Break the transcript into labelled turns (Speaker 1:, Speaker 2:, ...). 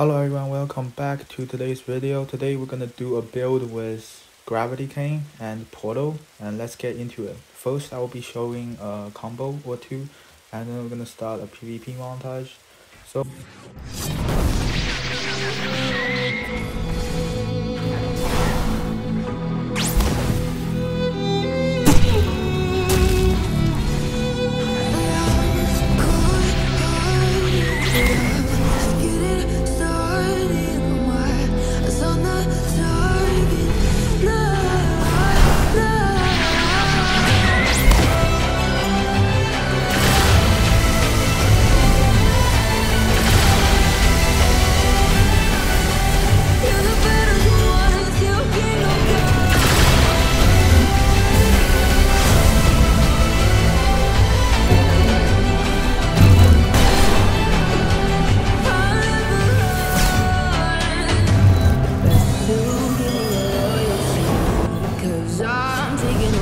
Speaker 1: Hello everyone, welcome back to today's video. Today we're gonna do a build with Gravity Cane and Portal and let's get into it. First I will be showing a combo or two and then we're gonna start a PvP montage. So I'm taking